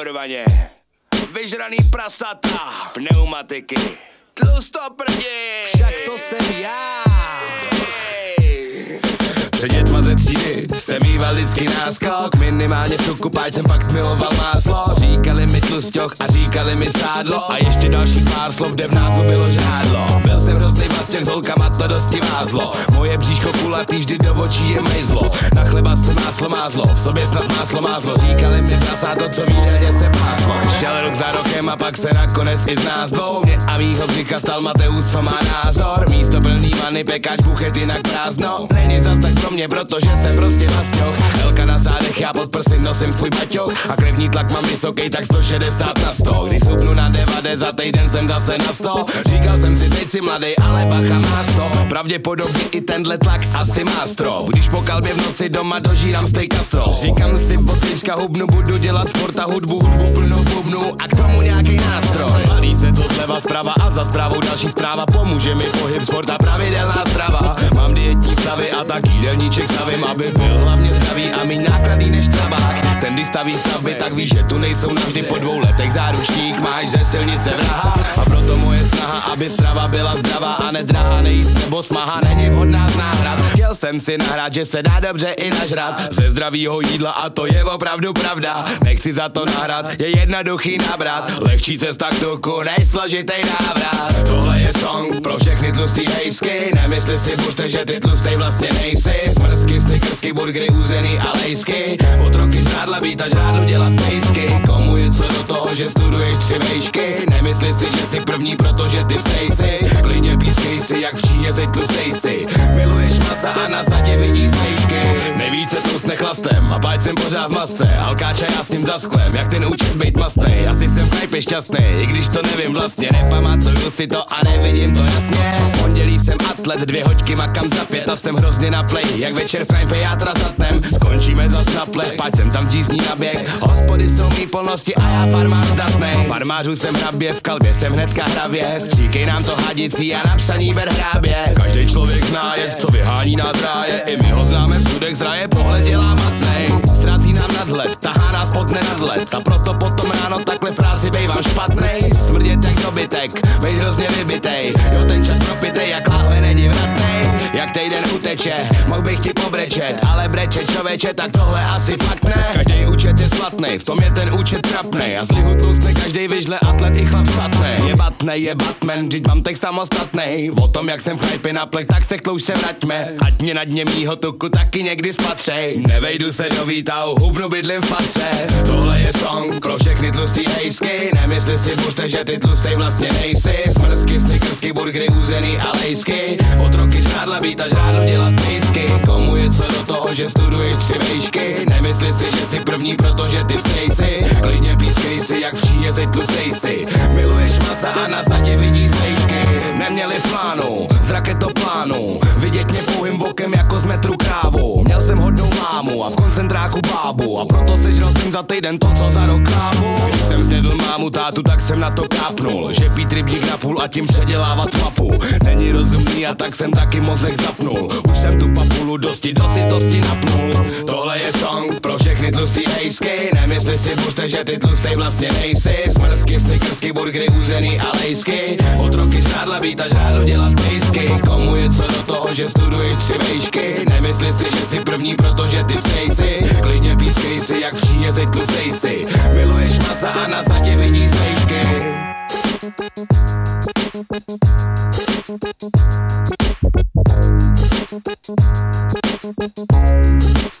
urvaně. Vyžraný prasata, pneumatiky, tlustoprdi. Mýval vždycky náskok. Minimálně v páč jsem fakt miloval máslo. Říkali mi tlusťoch a říkali mi sádlo. A ještě další pár slov, kde v názvu bylo žádlo. Byl jsem hrozný mastěk, s holkama to dosti vázlo. Moje bříško kulatý, vždy do očí je majzlo Na chleba se máslo mázlo, v sobě snad máslo mázlo. Říkali mi prasá to, co výdelně se páslo. Šel rok za rokem a pak se nakonec i z nás dvou Mě a mýho břicha stal Mateus, co má názor. Místo plný vany, pekáč, buchet jinak prázdno. Není zas tak pro mě, protože jsem prostě vlastňoch Elka na zádech, já pod prsy nosím svůj baťoch. A krevní tlak mám vysoký, tak 160 na 100 Když supnu na devade, za týden jsem zase na 100 Říkal jsem si, teď si mladej, ale bacha má 100 Pravděpodobně i tenhle tlak asi má strop Když po kalbě v noci doma dožírám steak kastrol Říkám si, od hubnu, budu dělat sport a hudbu, hudbu plnou bubnu A k tomu nějaký nástroj. Valí se to zleva zprava a za zprávou další zpráva. Pomůže mi pohyb, sport a pravidelná strava. Mám dietní stavy a tak jídelníček stavím, aby byl hlavně zdravý a méně nákladný než trabák. Ten, když staví stavby, tak víš, že tu nejsou navždy po dvou letech záručník, máš ze silnice vraha a proto moje snaha, aby strava byla zdravá a nedrahá, nejíst nebo smaha, není vhodná z náhrad. Chtěl jsem si nahrát, že se dá dobře i nažrat ze zdravýho jídla a to je opravdu pravda. Nechci za to nahrát, je jednoduchý nabrat, lehčí cesta k tuku, než složitý návrat. Tohle je song pro všechny tlustý hejsky, nemysli si buďte, že ty tlustej vlastně nejsi. Smrsky, snickersky, burgery, uzený a lejsky. Otroky žádla být a žádlu dělat pejsky. Komu je co do toho, že studuješ tři vejšky? Nemysli si, že jsi první, protože ty stejsi. Klidně pískej si, jak v Číně teď tu si. Miluješ masa a na zadě vidíš vejšky. Nejvíce tlust nechlastem a páč jsem pořád v masce. Alkáča já s ním za sklem, jak ten účet být mastnej. Asi jsem v šťastný, i když to nevím vlastně. Nepamatuju si to a nevidím to jasně. V pondělí jsem atlet, dvě hoďky makám za pět a jsem hrozně na play. Jak večer frame já skončíme zas na plech, pať jsem tam dřízní na běh. Hospody jsou mý polnosti a já farmář zdatnej. Farmářů jsem hrabě, v kalbě jsem hnedka hrabě. Stříkej nám to hadicí a napsaní ber hrábě. Každý člověk zná je, co vyhání na ráje, i my ho známe v sudech zraje, pohled dělá matnej. Ztrácí nám nadhled, tahá nás pod nenadhled. A proto potom ráno takhle práci bejvám špatnej. Smrdět jak dobytek, bej hrozně vybitej. Jo ten čas propitej, jak láhve není vratnej. Jak týden uteče, mohl bych ti pobrečet, ale breče člověče, tak tohle asi fakt ne. Každý účet je svatný, v tom je ten účet trapnej. A z lihu tlustne každý vyžle atlet i chlap svatný. Je batnej, je Batman, vždyť mám tak samostatnej. O tom, jak jsem v na plech, tak se k se vraťme. Ať mě na dně mýho tuku taky někdy spatřej. Nevejdu se do výtahu, hubnu bydlím v patře. Tohle je song pro všechny tlustý hejsky. Nemysli si buďte, že ty tlustej vlastně nejsi. Smrsky, snickersky, burgery, uzený a lejsky. Otroky žádla být a žádlo dělat pejsky. Komu je co do toho, že studuješ tři vejšky? Nemysli si, že jsi první, protože ty stejsi. Klidně pískej si, jak v Číně teď tu si. Miluješ masa a na zadě vidíš vejšky. Neměli plánu, z raketoplánu. Vidět mě pouhým bokem jako z metru krávu. Koncentráku bábu. A proto sežral jsem za týden to, co za rok krávu. Když jsem snědl mámu tátu, tak jsem na to kápnul. Že pít rybník na půl a tím předělávat mapu. Není rozumný a tak jsem taky mozek zapnul. Už jsem tu papulu dosti dositosti napnul. Tohle je song pro všechny tlustý hejsky. Nemysli si buďte, že ty tlustej vlastně nejsi. Smrsky, snickersky, burgery, uzený a lejsky. Otroky žádla být a žádlo dělat pejsky. Komu je co že studuješ tři vejšky? Nemysli si, že jsi první, protože ty stejsi. Klidně pískej si, jak v Číně teď tu si. Miluješ masa a na zadě vidíš vejšky. Thank.